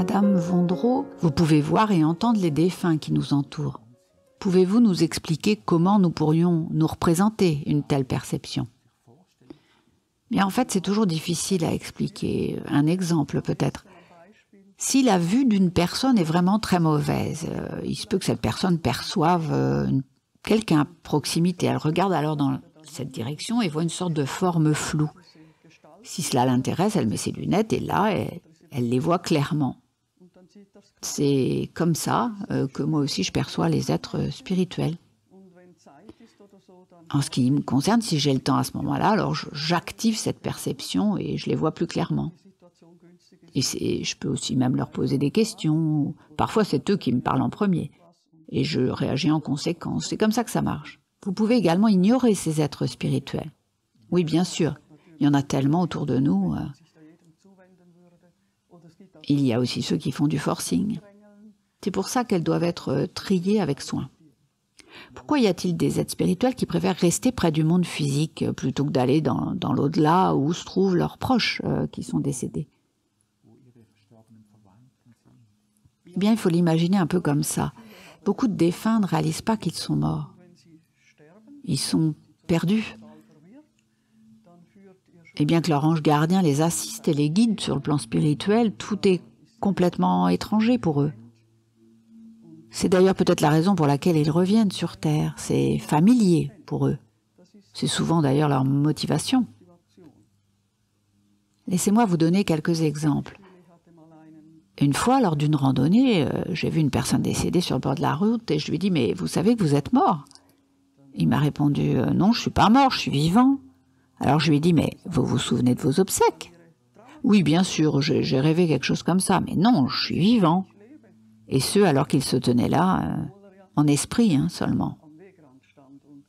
Madame Vondreau, vous pouvez voir et entendre les défunts qui nous entourent. Pouvez-vous nous expliquer comment nous pourrions nous représenter une telle perception? En fait, c'est toujours difficile à expliquer. Un exemple peut-être. Si la vue d'une personne est vraiment très mauvaise, euh, il se peut que cette personne perçoive euh, quelqu'un à proximité. Elle regarde alors dans cette direction et voit une sorte de forme floue. Si cela l'intéresse, elle met ses lunettes et là, elle, les voit clairement. C'est comme ça euh, que moi aussi je perçois les êtres spirituels. En ce qui me concerne, si j'ai le temps à ce moment-là, alors j'active cette perception et je les vois plus clairement. Et je peux aussi même leur poser des questions. Parfois, c'est eux qui me parlent en premier. Et je réagis en conséquence. C'est comme ça que ça marche. Vous pouvez également ignorer ces êtres spirituels. Oui, bien sûr. Il y en a tellement autour de nous. Euh. Il y a aussi ceux qui font du forcing. C'est pour ça qu'elles doivent être euh, triées avec soin. Pourquoi y a-t-il des êtres spirituels qui préfèrent rester près du monde physique euh, plutôt que d'aller dans, l'au-delà où se trouvent leurs proches qui sont décédés? Eh bien, il faut l'imaginer un peu comme ça. Beaucoup de défunts ne réalisent pas qu'ils sont morts. Ils sont perdus. Et bien que leur ange gardien les assiste et les guide sur le plan spirituel, tout est complètement étranger pour eux. C'est d'ailleurs peut-être la raison pour laquelle ils reviennent sur Terre. C'est familier pour eux. C'est souvent d'ailleurs leur motivation. Laissez-moi vous donner quelques exemples. Une fois, lors d'une randonnée, euh, j'ai vu une personne décédée sur le bord de la route et je lui ai dit Mais vous savez que vous êtes mort? Il m'a répondu euh, Non, je suis pas mort, je suis vivant. Alors je lui ai dit Mais vous vous souvenez de vos obsèques? Oui, bien sûr, j'ai rêvé quelque chose comme ça, mais non, je suis vivant. Et ce, alors qu'il se tenait là, euh, en esprit hein, seulement.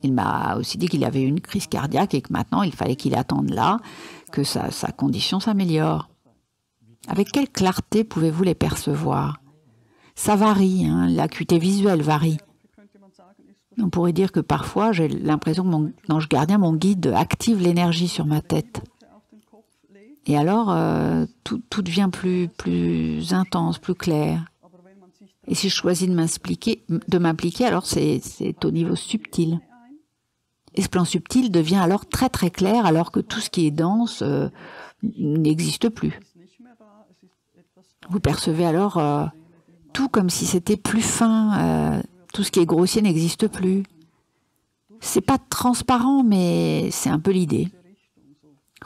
Il m'a aussi dit qu'il avait eu une crise cardiaque et que maintenant il fallait qu'il attende là, que sa condition s'améliore. Avec quelle clarté pouvez-vous les percevoir? Ça varie, hein, l'acuité visuelle varie. On pourrait dire que parfois j'ai l'impression que mon ange gardien, mon guide, active l'énergie sur ma tête. Et alors, euh, tout, devient plus, plus intense, plus clair. Et si je choisis de m'impliquer, alors c'est au niveau subtil. Et ce plan subtil devient alors très très clair, alors que tout ce qui est dense euh, n'existe plus. Vous percevez alors euh, tout comme si c'était plus fin, tout ce qui est grossier n'existe plus. C'est pas transparent, mais c'est un peu l'idée.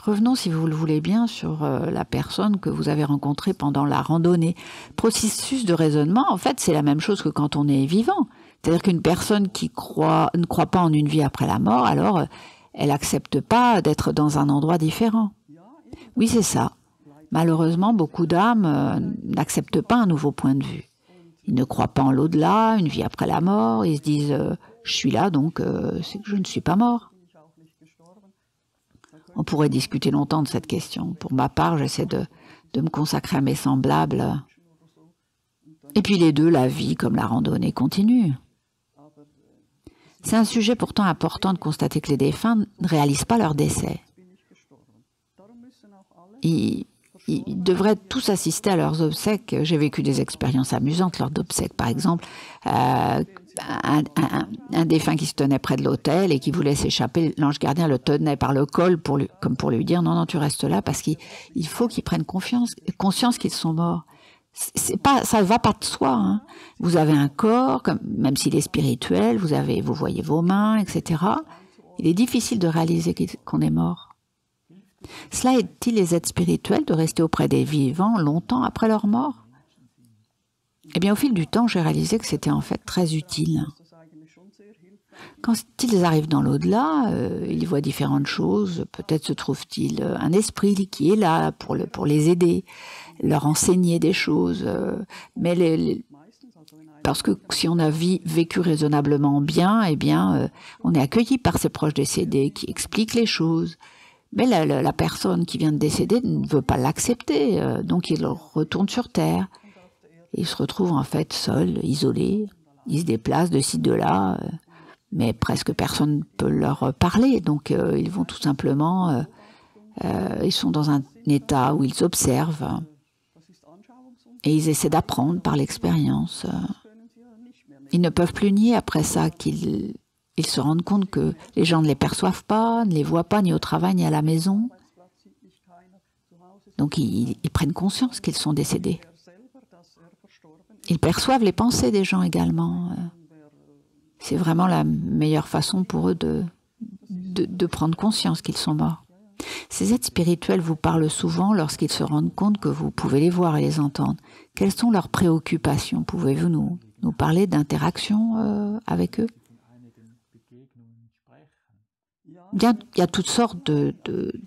Revenons, si vous le voulez bien, sur euh, la personne que vous avez rencontrée pendant la randonnée. Processus de raisonnement, en fait, c'est la même chose que quand on est vivant. C'est-à-dire qu'une personne qui ne croit pas en une vie après la mort, alors elle n'accepte pas d'être dans un endroit différent. Oui, c'est ça. Malheureusement, beaucoup d'âmes euh, n'acceptent pas un nouveau point de vue. Ils ne croient pas en l'au-delà, une vie après la mort. Ils se disent euh, Je suis là, donc euh, c'est que je ne suis pas mort. On pourrait discuter longtemps de cette question. Pour ma part, j'essaie de, de me consacrer à mes semblables. Et puis les deux, la vie comme la randonnée continue. C'est un sujet pourtant important de constater que les défunts ne réalisent pas leur décès. Ils, ils devraient tous assister à leurs obsèques. J'ai vécu des expériences amusantes lors d'obsèques, par exemple. Euh, un, défunt qui se tenait près de l'hôtel et qui voulait s'échapper, l'ange gardien le tenait par le col pour lui, comme pour lui dire non, non, tu restes là parce qu'il faut qu'ils prennent confiance, conscience qu'ils sont morts. C'est pas, ça ne va pas de soi. Hein. Vous avez un corps, comme, même s'il est spirituel, vous avez, vous voyez vos mains, etc. Il est difficile de réaliser qu'on est mort. Cela aide-t-il les êtres spirituels de rester auprès des vivants longtemps après leur mort? Eh bien, au fil du temps, j'ai réalisé que c'était en fait très utile. Quand ils arrivent dans l'au-delà, euh, ils voient différentes choses. Peut-être se trouve-t-il un esprit qui est là pour, les aider, leur enseigner des choses. Euh, mais parce que si on a vécu raisonnablement bien, eh bien, euh, on est accueilli par ses proches décédés qui expliquent les choses, mais la, personne qui vient de décéder ne veut pas l'accepter, euh, donc il retourne sur Terre. Il se retrouve en fait seul, isolé. Il se déplace de ci, de là, euh, mais presque personne ne peut leur parler. Donc euh, ils vont tout simplement, ils sont dans un état où ils observent. Et ils essaient d'apprendre par l'expérience. Ils ne peuvent plus nier après ça qu'ils ils se rendent compte que les gens ne les perçoivent pas, ne les voient pas ni au travail ni à la maison. Donc ils, prennent conscience qu'ils sont décédés. Ils perçoivent les pensées des gens également. C'est vraiment la meilleure façon pour eux de, prendre conscience qu'ils sont morts. Ces êtres spirituels vous parlent souvent lorsqu'ils se rendent compte que vous pouvez les voir et les entendre. Quelles sont leurs préoccupations? Pouvez-vous nous, parler d'interaction euh, avec eux? Il y, a, toutes sortes de,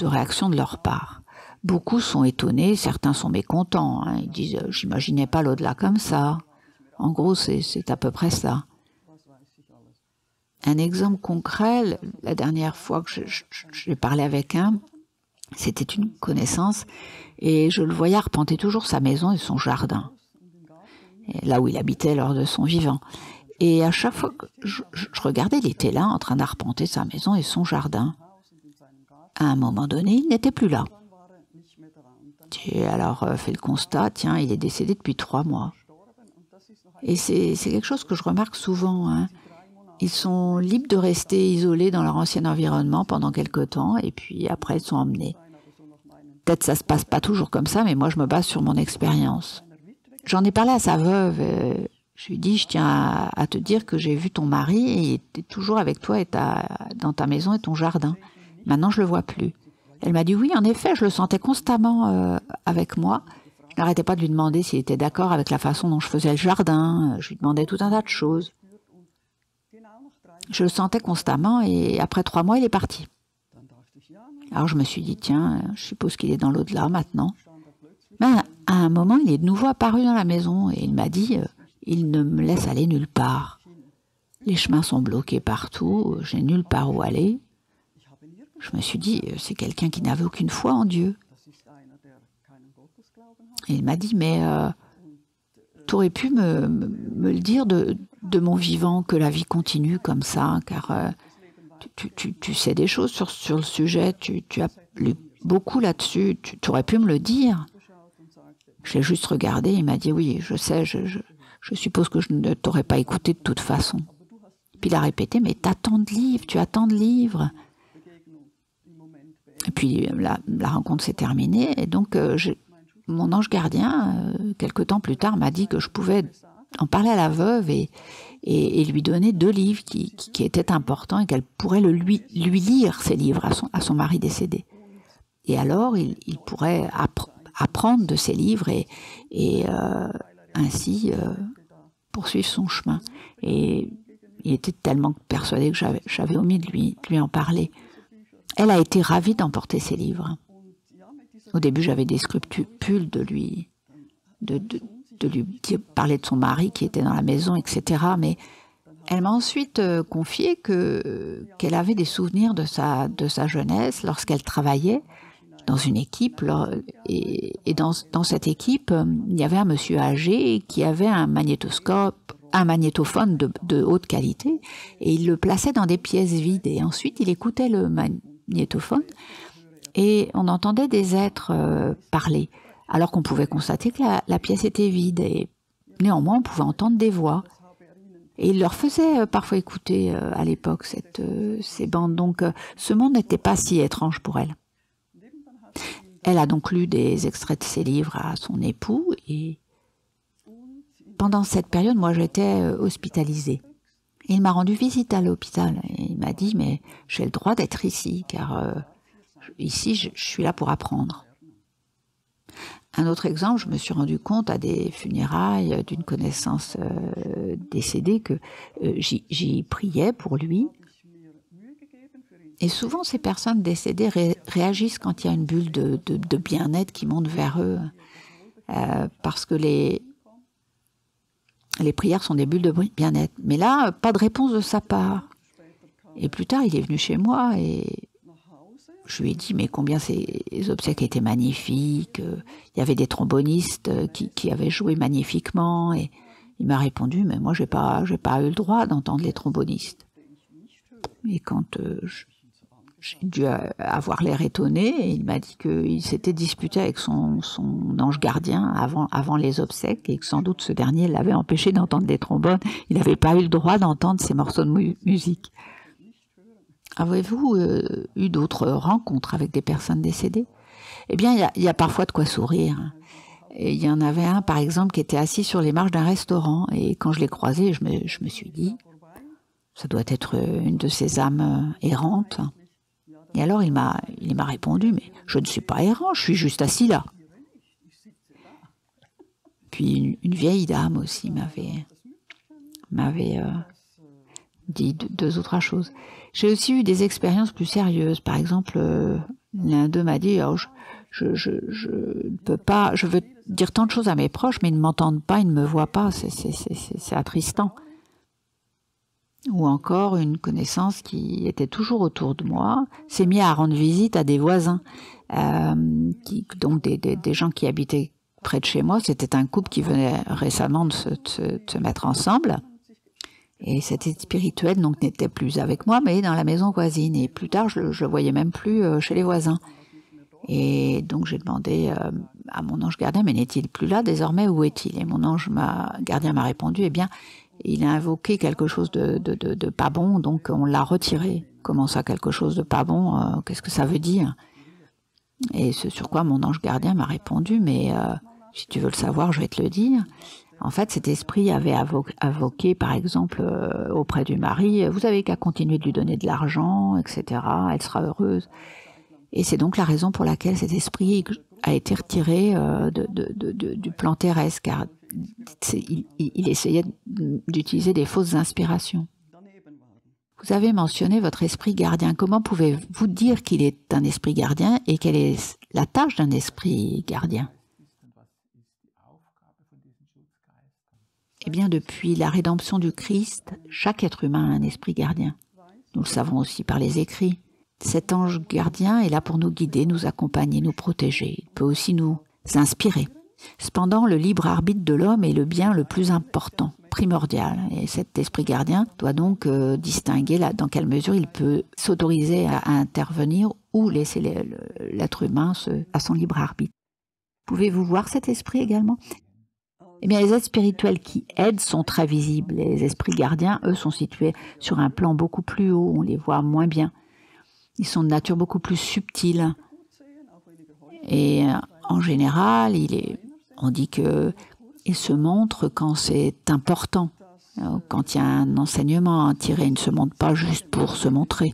réactions de leur part. Beaucoup sont étonnés, certains sont mécontents. Hein. Ils disent « j'imaginais pas l'au-delà comme ça ». En gros, c'est à peu près ça. Un exemple concret, la dernière fois que j'ai parlé avec un, c'était une connaissance, et je le voyais arpenter toujours sa maison et son jardin, là où il habitait lors de son vivant. Et à chaque fois que je, regardais, il était là en train d'arpenter sa maison et son jardin. À un moment donné, il n'était plus là. J'ai alors euh, fait le constat, tiens, il est décédé depuis trois mois. Et c'est quelque chose que je remarque souvent. Hein. Ils sont libres de rester isolés dans leur ancien environnement pendant quelque temps, et puis après, ils sont emmenés. Peut-être ça se passe pas toujours comme ça, mais moi, je me base sur mon expérience. J'en ai parlé à sa veuve. Je lui dit, je tiens à, te dire que j'ai vu ton mari et il était toujours avec toi et dans ta maison et ton jardin. Maintenant, je le vois plus. Elle m'a dit oui, en effet, je le sentais constamment euh, avec moi. Je n'arrêtais pas de lui demander s'il était d'accord avec la façon dont je faisais le jardin. Je lui demandais tout un tas de choses. Je le sentais constamment et après trois mois, il est parti. Alors je me suis dit, tiens, je suppose qu'il est dans l'au-delà maintenant. Mais à un moment, il est de nouveau apparu dans la maison et il m'a dit, euh, il ne me laisse aller nulle part. Les chemins sont bloqués partout, j'ai nulle part où aller. Je me suis dit, euh, c'est quelqu'un qui n'avait aucune foi en Dieu. Il m'a dit, mais euh, tu aurais pu me, le dire de, mon vivant, que la vie continue comme ça, car euh, tu, sais des choses sur, le sujet, tu, as lu beaucoup là-dessus, tu, aurais pu me le dire. J'ai juste regardé, il m'a dit, oui, je sais, je, je, je suppose que je ne t'aurais pas écouté de toute façon. Puis il a répété, mais tu as tant de livres, tu as tant de livres. Et puis la, rencontre s'est terminée, et donc euh, mon ange gardien, euh, quelque temps plus tard, m'a dit que je pouvais en parler à la veuve et, lui donner deux livres qui, étaient importants et qu'elle pourrait le, lui, lire ces livres à son, mari décédé. Et alors, il, pourrait appre apprendre de ces livres et, et euh, ainsi euh, poursuivre son chemin. Et il était tellement persuadé que j'avais omis de lui, lui en parler. Elle a été ravie d'emporter ces livres. Au début, j'avais des scrupules de lui, parler de son mari qui était dans la maison, etc. Mais elle m'a ensuite euh, confié que qu'elle avait des souvenirs de sa jeunesse lorsqu'elle travaillait dans une équipe et, dans, cette équipe il y avait un monsieur âgé qui avait un magnétoscope un magnétophone de, haute qualité et il le plaçait dans des pièces vides et ensuite il écoutait le magnétophone et on entendait des êtres euh, parler, alors qu'on pouvait constater que la, pièce était vide, et néanmoins on pouvait entendre des voix. Et il leur faisait euh, parfois écouter euh, à l'époque euh, ces bandes, donc euh, ce monde n'était pas si étrange pour elle. Elle a donc lu des extraits de ses livres à son époux, et pendant cette période, moi j'étais euh, hospitalisée. Il m'a rendu visite à l'hôpital, et il m'a dit, mais j'ai le droit d'être ici, car euh, ici, je, suis là pour apprendre. Un autre exemple, je me suis rendu compte à des funérailles d'une connaissance euh, décédée que euh, j'y priais pour lui. Et souvent, ces personnes décédées ré réagissent quand il y a une bulle de, bien-être qui monte vers eux, euh, parce que les, prières sont des bulles de bien-être. Mais là, pas de réponse de sa part. Et plus tard, il est venu chez moi et je lui ai dit mais combien ces obsèques étaient magnifiques. Il y avait des trombonistes qui, qui avaient joué magnifiquement et il m'a répondu mais moi pas j'ai pas eu le droit d'entendre les trombonistes. Quand euh, je, J'ai dû avoir l'air étonné et il m'a dit qu'il s'était disputé avec son, ange gardien avant, avant les obsèques et que sans doute ce dernier l'avait empêché d'entendre des trombones. Il n'avait pas eu le droit d'entendre ces morceaux de musique. Avez-vous euh, eu d'autres rencontres avec des personnes décédées? Eh bien, il y, y, a parfois de quoi sourire. Et il y en avait un, par exemple, qui était assis sur les marches d'un restaurant. Et quand je l'ai croisé, je me, je me suis dit, ça doit être une de ces âmes errantes. Et alors il m'a il m'a répondu mais je ne suis pas errant, je suis juste assis là. Puis une, vieille dame aussi m'avait m'avait euh, dit deux, deux, autres choses. J'ai aussi eu des expériences plus sérieuses. Par exemple, euh, l'un d'eux m'a dit oh, je, je, je, je peux pas, je veux dire tant de choses à mes proches, mais ils ne m'entendent pas, ils ne me voient pas. C'est attristant ou encore une connaissance qui était toujours autour de moi s'est mis à rendre visite à des voisins, euh, qui, donc des, gens qui habitaient près de chez moi. C'était un couple qui venait récemment de se, de, de se mettre ensemble. Et cet spirituel donc n'était plus avec moi, mais dans la maison voisine. Et plus tard, je, je le voyais même plus euh, chez les voisins. Et donc j'ai demandé euh, à mon ange gardien, mais n'est-il plus là désormais? Où est-il? Et mon ange gardien m'a répondu, eh bien, il a invoqué quelque chose de, de, de, de pas bon, donc on l'a retiré. Comment ça, quelque chose de pas bon euh, Qu'est-ce que ça veut dire? Et ce sur quoi mon ange gardien m'a répondu, mais euh, si tu veux le savoir, je vais te le dire. En fait, cet esprit avait invoqué, par exemple, euh, auprès du mari, vous avez qu'à continuer de lui donner de l'argent, etc. Elle sera heureuse. Et c'est donc la raison pour laquelle cet esprit a été retiré euh, de, du plan terrestre, car il, essayait d'utiliser des fausses inspirations. Vous avez mentionné votre esprit gardien. Comment pouvez-vous dire qu'il est un esprit gardien et quelle est la tâche d'un esprit gardien? Eh bien, depuis la rédemption du Christ, chaque être humain a un esprit gardien. Nous le savons aussi par les écrits. Cet ange gardien est là pour nous guider, nous accompagner, nous protéger. Il peut aussi nous inspirer. Cependant, le libre arbitre de l'homme est le bien le plus important, primordial. Et cet esprit gardien doit donc euh, distinguer dans quelle mesure il peut s'autoriser à, intervenir ou laisser l'être humain à son libre arbitre. Pouvez-vous voir cet esprit également? Eh bien, les êtres spirituels qui aident sont très visibles. Les esprits gardiens, eux, sont situés sur un plan beaucoup plus haut. On les voit moins bien. Ils sont de nature beaucoup plus subtile. Et euh, en général, il est, on dit que il se montre quand c'est important. Quand il y a un enseignement à tirer, il ne se montre pas juste pour se montrer.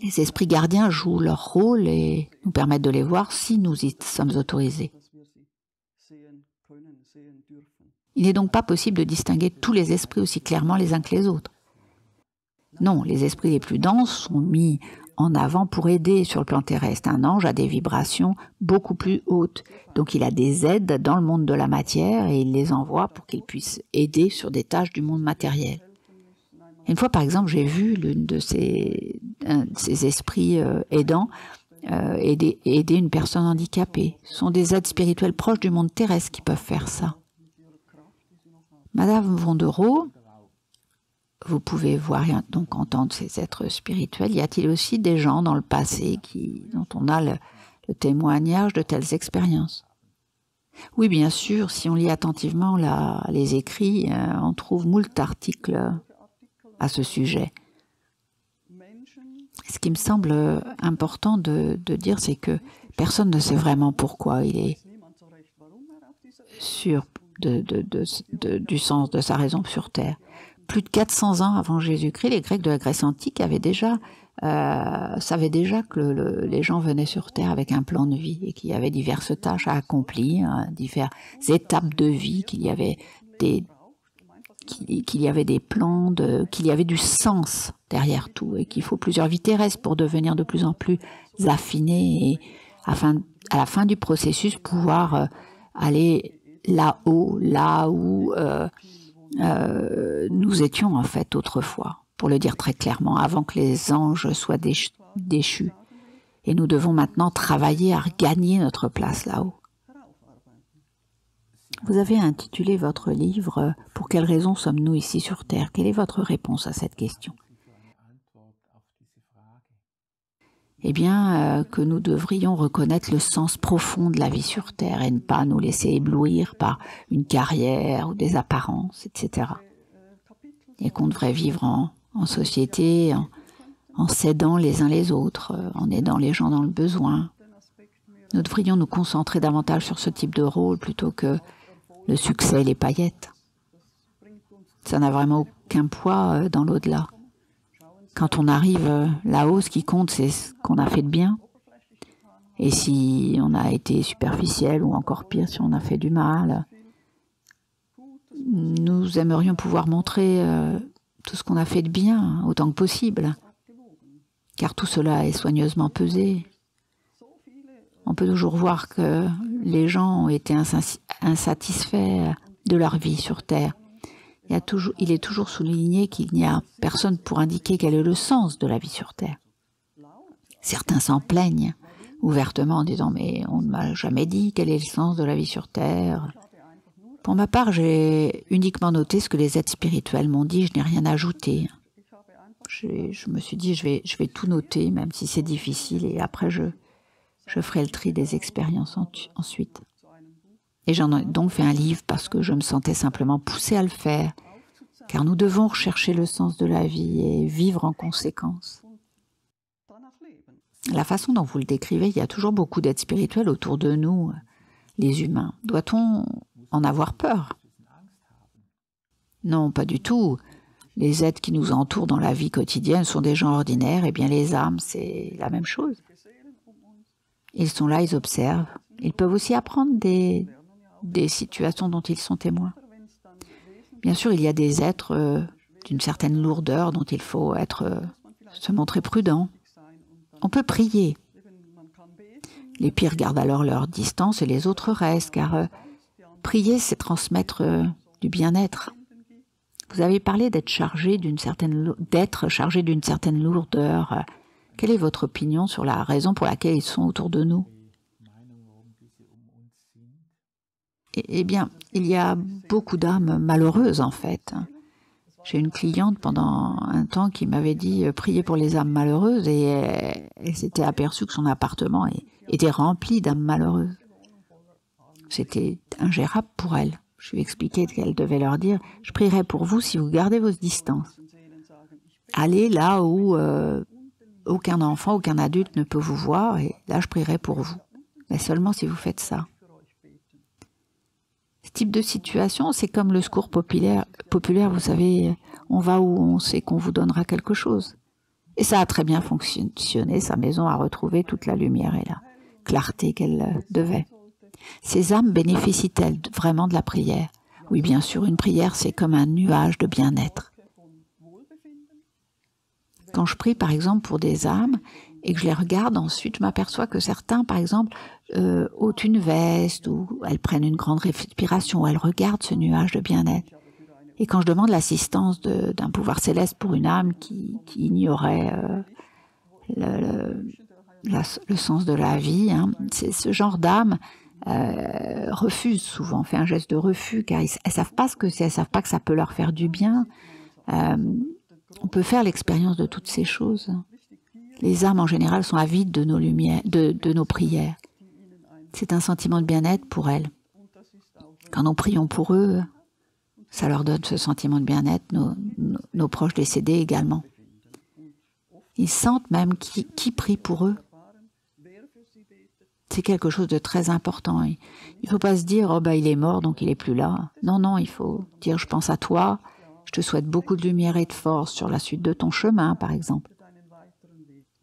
Les esprits gardiens jouent leur rôle et nous permettent de les voir si nous y sommes autorisés. Il n'est donc pas possible de distinguer tous les esprits aussi clairement les uns que les autres. Non, les esprits les plus denses sont mis en avant pour aider sur le plan terrestre. Un ange a des vibrations beaucoup plus hautes, donc il a des aides dans le monde de la matière et il les envoie pour qu'ils puissent aider sur des tâches du monde matériel. Une fois, par exemple, j'ai vu l'une de ces, de ces esprits euh, aidants euh, aider, aider une personne handicapée. Ce sont des aides spirituelles proches du monde terrestre qui peuvent faire ça. Madame Vondereau, vous pouvez voir et donc entendre ces êtres spirituels. Y a-t-il aussi des gens dans le passé qui, dont on a le, témoignage de telles expériences? Oui, bien sûr, si on lit attentivement les écrits, euh, on trouve moult articles à ce sujet. Ce qui me semble important de, dire, c'est que personne ne sait vraiment pourquoi il est sûr du sens de sa raison sur Terre. Plus de 400 ans avant Jésus-Christ, les Grecs de la Grèce antique avaient déjà, euh, savaient déjà que le, le, les gens venaient sur Terre avec un plan de vie et qu'il y avait diverses tâches à accomplir, hein, diverses étapes de vie, qu'il y avait des qu'il y avait des plans, de, qu'il y avait du sens derrière tout et qu'il faut plusieurs vies terrestres pour devenir de plus en plus affinés et afin, à la fin du processus, pouvoir euh, aller là-haut, là où euh, euh, nous étions en fait autrefois, pour le dire très clairement, avant que les anges soient déchus. Et nous devons maintenant travailler à regagner notre place là-haut. Vous avez intitulé votre livre Pour quelles raisons sommes-nous ici sur Terre? Quelle est votre réponse à cette question? Eh bien, euh, que nous devrions reconnaître le sens profond de la vie sur Terre et ne pas nous laisser éblouir par une carrière ou des apparences, etc. Et qu'on devrait vivre en, société, en, en s'aidant les uns les autres, euh, en aidant les gens dans le besoin. Nous devrions nous concentrer davantage sur ce type de rôle plutôt que le succès et les paillettes. Ça n'a vraiment aucun poids euh, dans l'au-delà. Quand on arrive euh, là-haut, ce qui compte, c'est ce qu'on a fait de bien. Et si on a été superficiel ou encore pire, si on a fait du mal, nous aimerions pouvoir montrer euh, tout ce qu'on a fait de bien autant que possible. Car tout cela est soigneusement pesé. On peut toujours voir que les gens ont été insatisfaits de leur vie sur Terre il, est toujours souligné qu'il n'y a personne pour indiquer quel est le sens de la vie sur Terre. Certains s'en plaignent ouvertement en disant mais on ne m'a jamais dit quel est le sens de la vie sur Terre. Pour ma part, j'ai uniquement noté ce que les êtres spirituels m'ont dit, je n'ai rien ajouté. Je, me suis dit je vais, tout noter, même si c'est difficile, et après je, ferai le tri des expériences en, ensuite. Et j'en ai donc fait un livre parce que je me sentais simplement poussée à le faire, car nous devons rechercher le sens de la vie et vivre en conséquence. La façon dont vous le décrivez, il y a toujours beaucoup d'aides spirituelles autour de nous, les humains. Doit-on en avoir peur? Non, pas du tout. Les êtres qui nous entourent dans la vie quotidienne sont des gens ordinaires, et bien les âmes, c'est la même chose. Ils sont là, ils observent. Ils peuvent aussi apprendre des, des situations dont ils sont témoins. Bien sûr, il y a des êtres euh, d'une certaine lourdeur dont il faut être, euh, se montrer prudent. On peut prier. Les pires gardent alors leur distance et les autres restent, car euh, prier, c'est transmettre du bien-être. Vous avez parlé d'être chargé d'une certaine d'être chargé d'une certaine lourdeur. Quelle est votre opinion sur la raison pour laquelle ils sont autour de nous? Eh bien, il y a beaucoup d'âmes malheureuses en fait. J'ai une cliente pendant un temps qui m'avait dit euh, prier pour les âmes malheureuses et elle, s'était aperçue que son appartement était rempli d'âmes malheureuses. C'était ingérable pour elle. Je lui ai expliqué qu'elle devait leur dire Je prierai pour vous si vous gardez vos distances. Allez là où euh, aucun enfant, aucun adulte ne peut vous voir, et là je prierai pour vous. Mais seulement si vous faites ça. Ce type de situation, c'est comme le secours populaire, populaire, vous savez, on va où on sait qu'on vous donnera quelque chose. Et ça a très bien fonctionné, sa maison a retrouvé toute la lumière et la clarté qu'elle devait. Ces âmes bénéficient-elles vraiment de la prière? Oui, bien sûr, une prière, c'est comme un nuage de bien-être. Quand je prie, par exemple, pour des âmes, et que je les regarde ensuite, je m'aperçois que certains, par exemple, euh, ôtent une veste ou elles prennent une grande respiration, ou elles regardent ce nuage de bien-être. Et quand je demande l'assistance d'un pouvoir céleste pour une âme qui, ignorait euh, le, sens de la vie, hein, ce genre d'âme euh, refuse souvent, fait un geste de refus, car ils, elles savent pas ce que c'est, elles savent pas que ça peut leur faire du bien. Euh, on peut faire l'expérience de toutes ces choses. Les âmes en général sont avides de nos lumières, de, nos prières. C'est un sentiment de bien-être pour elles. Quand nous prions pour eux, ça leur donne ce sentiment de bien-être, nos, proches décédés également. Ils sentent même qui, prie pour eux. C'est quelque chose de très important. Il ne faut pas se dire, oh ben il est mort, donc il est plus là. Non, non, il faut dire, je pense à toi, je te souhaite beaucoup de lumière et de force sur la suite de ton chemin, par exemple.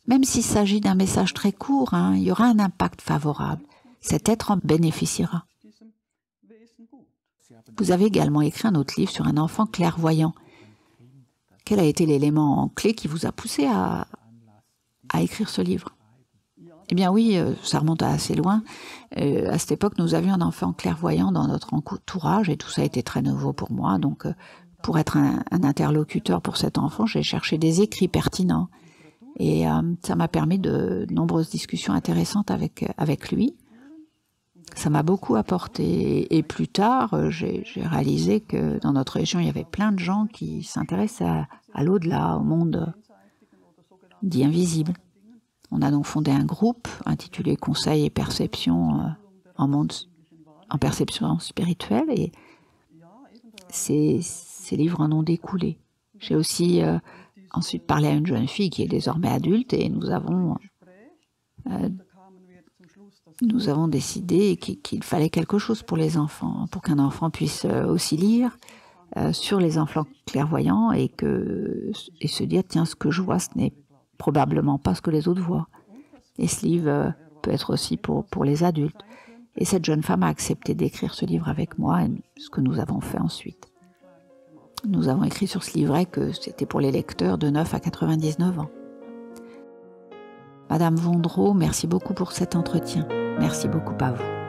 Même s'il s'agit d'un message très court, hein, il y aura un impact favorable. Cet être en bénéficiera. Vous avez également écrit un autre livre sur un enfant clairvoyant. Quel a été l'élément clé qui vous a poussé à, écrire ce livre? Eh bien oui, euh, ça remonte assez loin. Euh, à cette époque, nous avions un enfant clairvoyant dans notre entourage et tout ça été très nouveau pour moi. Donc, euh, pour être un interlocuteur pour cet enfant, j'ai cherché des écrits pertinents. Et euh, ça m'a permis de, nombreuses discussions intéressantes avec, avec lui. Ça m'a beaucoup apporté. Et plus tard, euh, j'ai réalisé que dans notre région, il y avait plein de gens qui s'intéressent à, l'au-delà, au monde dit invisible. On a donc fondé un groupe intitulé Conseil et Perception euh, en monde en perception spirituelle et ces, livres en ont découlé. J'ai aussi ensuite parlé à une jeune fille qui est désormais adulte et nous avons euh, nous avons décidé qu'il fallait quelque chose pour les enfants, pour qu'un enfant puisse euh, aussi lire euh, sur les enfants clairvoyants et, que, et se dire, tiens, ce que je vois, ce n'est probablement pas ce que les autres voient. Et ce livre peut être aussi pour, pour les adultes. Et cette jeune femme a accepté d'écrire ce livre avec moi, ce que nous avons fait ensuite. Nous avons écrit sur ce livret que c'était pour les lecteurs de 9 à 99 ans. Madame Vondreau, merci beaucoup pour cet entretien. Merci beaucoup à vous.